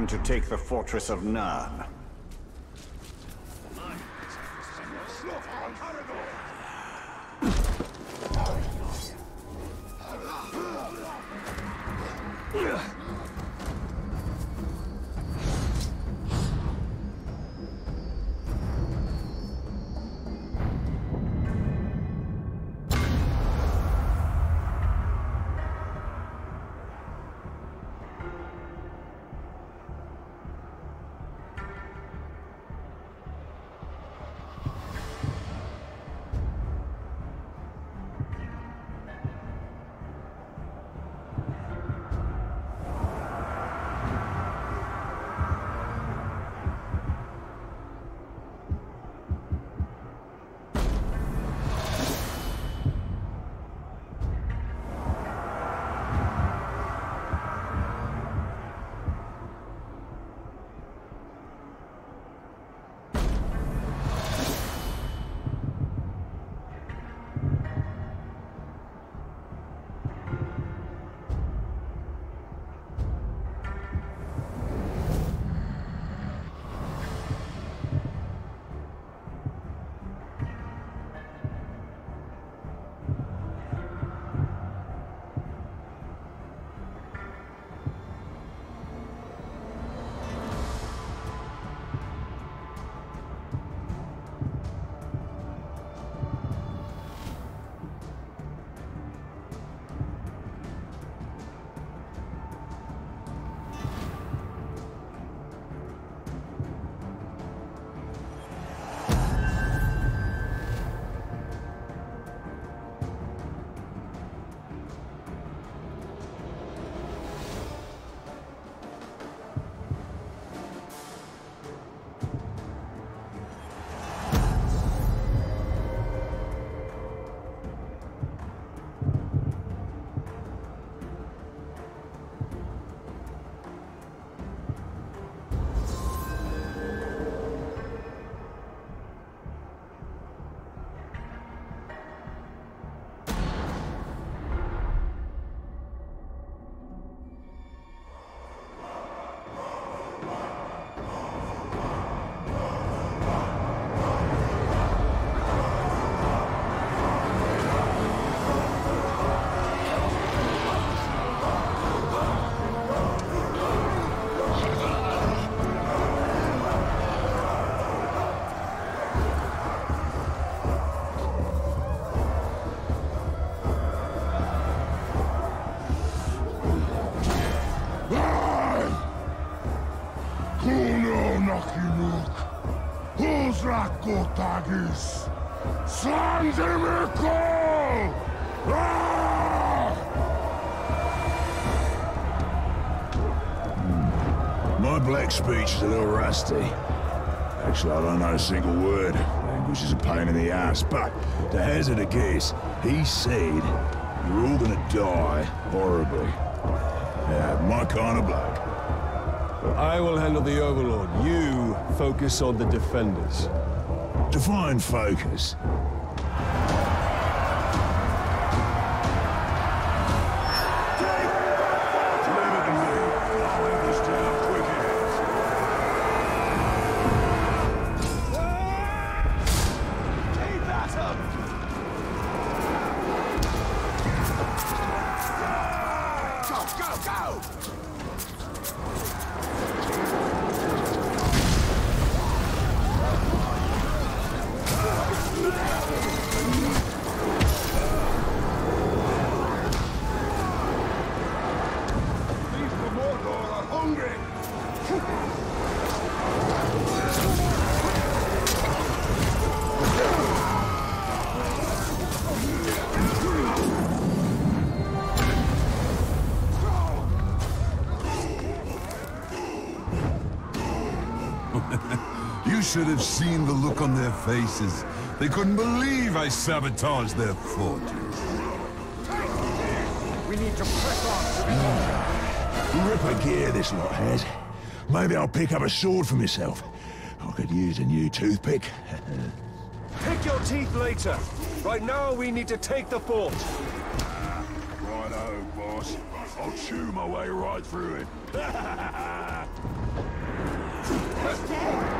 time to take the fortress of Nurn. Tagis! Sanzimiko! Ah! My black speech is a little rusty. Actually, I don't know a single word. Language is a pain in the ass, but to hazard a guess, he said you're all gonna die horribly. Yeah, my kind of bloke. I will handle the Overlord. You focus on the Defenders. Define focus. You should have seen the look on their faces. They couldn't believe I sabotaged their fortress. We need to press on to hmm. Ripper gear this lot has. Maybe I'll pick up a sword for myself. I could use a new toothpick. Pick your teeth later. Right now, we need to take the fort. Righto, boss. I'll chew my way right through it.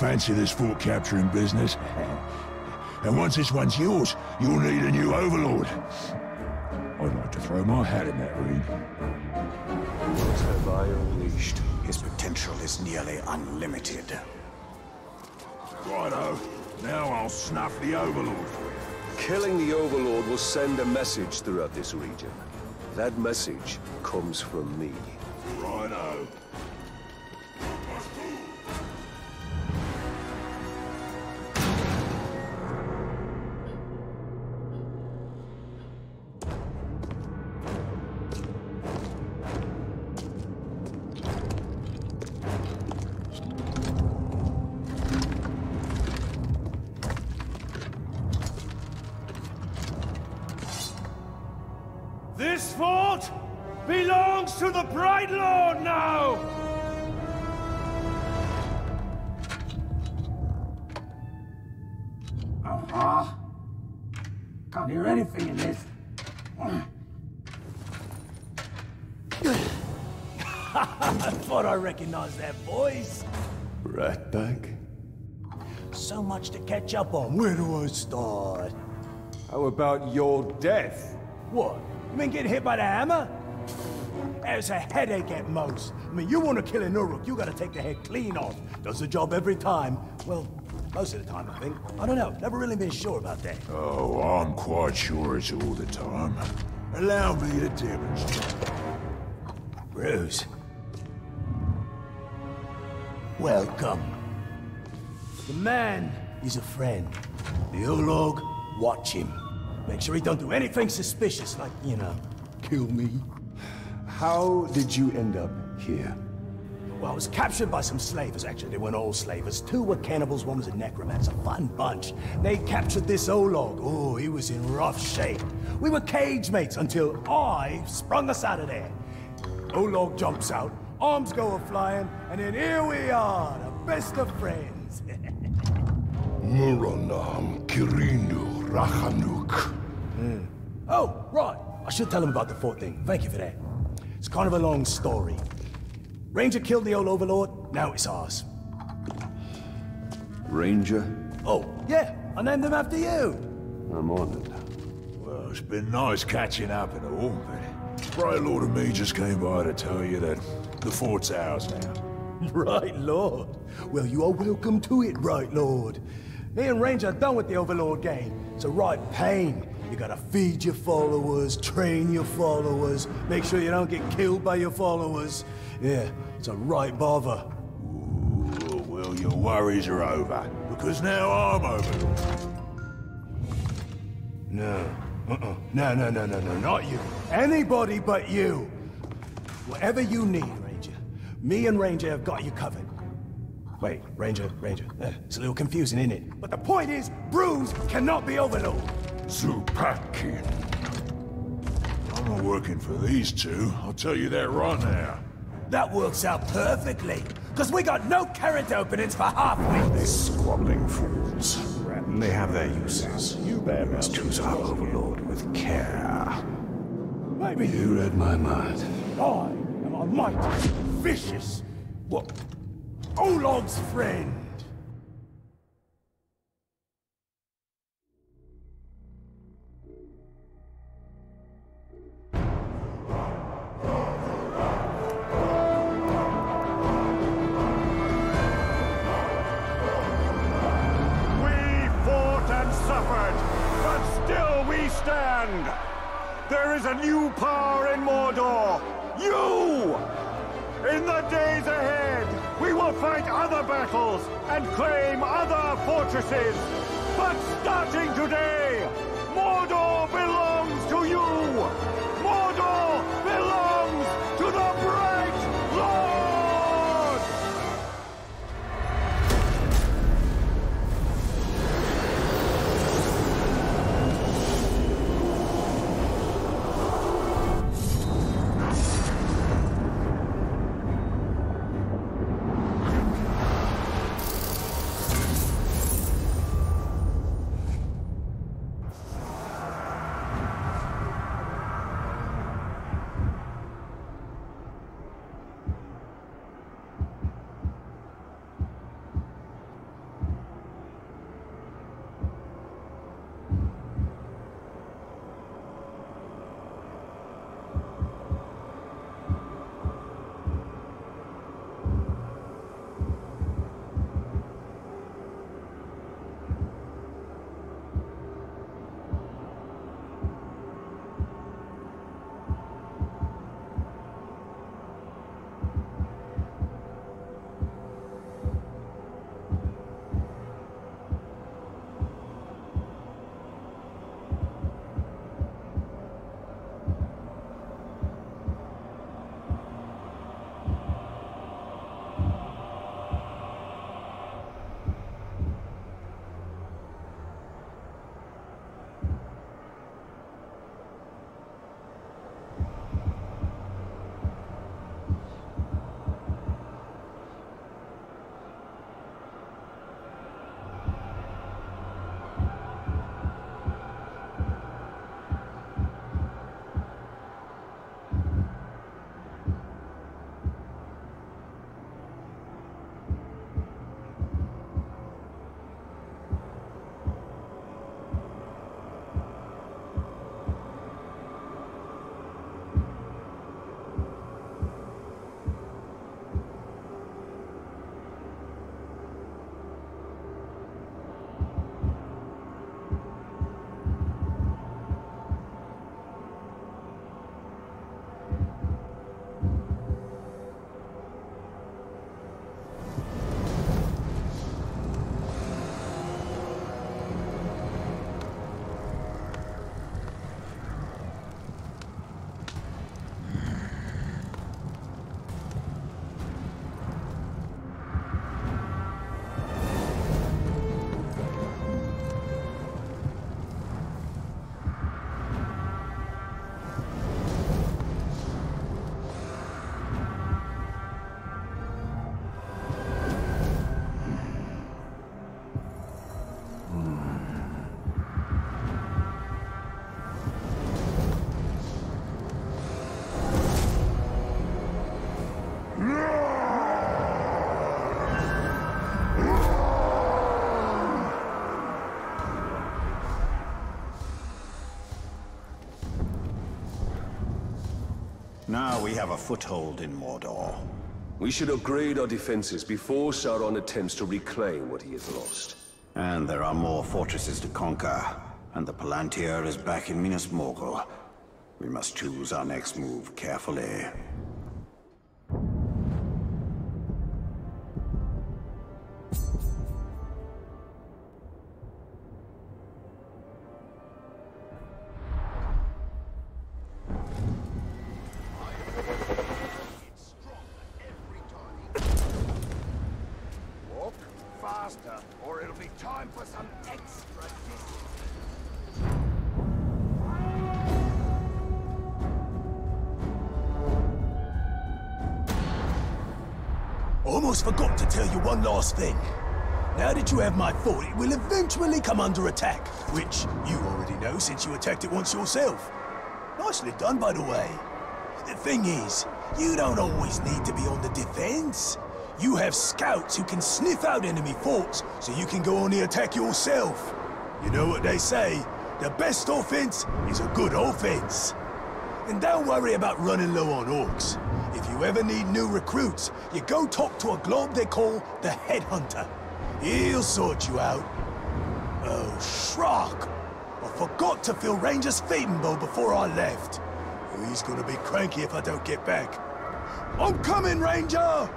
fancy this fort capturing business. And once this one's yours, you'll need a new overlord. I'd like to throw my hat in that ring. What have I unleashed? His potential is nearly unlimited. Righto. Now I'll snuff the overlord. Killing the Overlord will send a message throughout this region. That message comes from me. Righto. Belongs to the Bright Lord now! Uh-huh. Can't hear anything in this. I Thought I recognized that voice. Ratbag? So much to catch up on. Where do I start? How about your death? What? You mean getting hit by the hammer? There's a headache at most. I mean, you want to kill an Uruk, you gotta take the head clean off. Does the job every time. Well, most of the time, I think. I don't know. Never really been sure about that. Oh, I'm quite sure it's all the time. Allow me to demonstrate. Bruz. Welcome. The man is a friend. The Olog, watch him. Make sure he don't do anything suspicious, like, you know, kill me. How did you end up here? Well, I was captured by some slavers, actually. They weren't all slavers. Two were cannibals, one was a necromancer. Fun bunch. They captured this Olog. Oh, he was in rough shape. We were cage mates until I sprung us out of there. Olog jumps out, arms go a-flying, and then here we are, the best of friends. Muranam Kirinu Rachanuk. Hmm. oh, right. I should tell him about the fort thing. Thank you for that. It's kind of a long story. Ranger killed the old overlord, now it's ours. Ranger? Oh, yeah, I named him after you. I'm honored. Well, it's been nice catching up and all, but Bright Lord and me just came by to tell you that the fort's ours now. Right, Lord. Well, you are welcome to it, Right, Lord. Me and Ranger are done with the Overlord game. It's a right pain. You gotta feed your followers, train your followers, make sure you don't get killed by your followers. Yeah, it's a right bother. Ooh, well, your worries are over, because now I'm over. No. Uh-uh. No, no, no, no, no, not you. Anybody but you. Whatever you need, Ranger. Me and Ranger have got you covered. Wait, Ranger, Ranger. Eh, it's a little confusing, isn't it? But the point is, Bruz cannot be Overlord. Zupakin. I'm not working for these two, I'll tell you that right now. That works out perfectly. Because we got no current openings for half weeks. These squabbling fools. They have their uses. You must choose our overlord with care. Maybe you read my mind. I am a mighty, vicious, what? Olog's friend. There is a new power in Mordor. You! In the days ahead, we will fight other battles and claim other fortresses. But starting Now we have a foothold in Mordor. We should upgrade our defenses before Sauron attempts to reclaim what he has lost. And there are more fortresses to conquer. And the Palantir is back in Minas Morgul. We must choose our next move carefully. Almost forgot to tell you one last thing. Now that you have my fort, it will eventually come under attack, which you already know since you attacked it once yourself. Nicely done, by the way. The thing is, you don't always need to be on the defense. You have scouts who can sniff out enemy forts, so you can go on the attack yourself. You know what they say, the best offense is a good offense. And don't worry about running low on orcs. Ever need new recruits, you go talk to a globe they call the Headhunter. He'll sort you out. Oh, Shrock! I forgot to fill Ranger's feeding bowl before I left. He's gonna be cranky if I don't get back. I'm coming, Ranger!